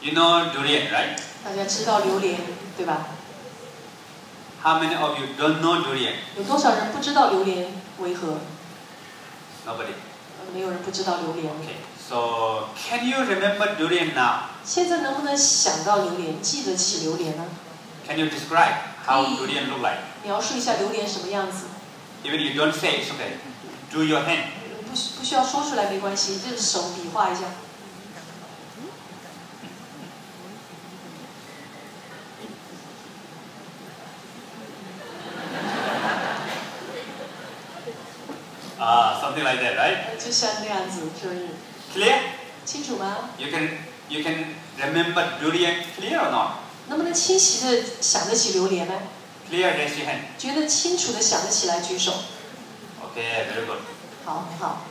You know durian, right? 大家知道榴莲对吧？ How many of you don't know durian? 有多少人不知道榴莲为何？ Nobody. 呃没有人不知道榴莲。 Okay. So can you remember durian now? 现在能不能想到榴莲，记得起榴莲呢？ Can you describe how Mm. durian look like? 描述一下榴莲什么样子？ Even you don't say, it's okay. Do your hand. 不需不需要说出来没关系，就是手比划一下。 Ah, something like that, right? 呃就像那样子，是不是？Clear? 清楚吗？You can you can remember durian clear or not? 能不能清晰的想得起榴莲呢？Clear, raise your hand. 觉得清楚的想得起来，举手。Okay, very good. 好，很好。